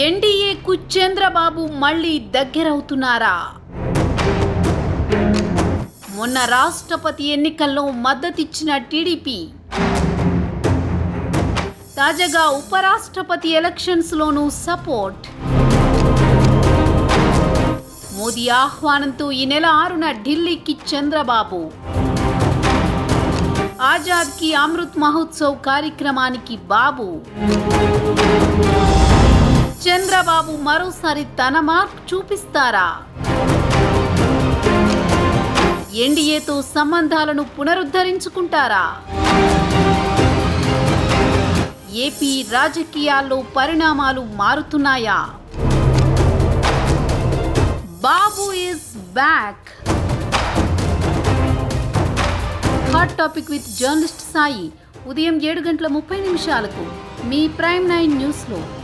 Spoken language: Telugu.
ఎన్డీఏకు చంద్రబాబు మళ్ళీ దగ్గరవుతున్నారా? మొన్న రాష్ట్రపతి ఎన్నికల్లో మద్దతిచ్చిన టీడీపీ తాజాగా ఉపరాష్ట్రపతి ఎలక్షన్స్లోనూ సపోర్ట్. మోదీ ఆహ్వానంతో ఈ నెల ఆరున ఢిల్లీకి చంద్రబాబు. ఆజాద్కి అమృత్ మహోత్సవ్ కార్యక్రమానికి బాబు. చంద్రబాబు మరోసారి తన మార్క్ చూపిస్తారా? ఎన్డీఏతో సంబంధాలను పునరుద్ధరించుకుంటారా? ఏపీ రాజకీయాల్లో పరిణామాలు మారుతున్నాయా? Babu is back. Hot topic with journalist Sai. ఉదయం ఏడు గంటల ముప్పై నిమిషాలకు మీ ప్రైమ్ నైన్ న్యూస్లో.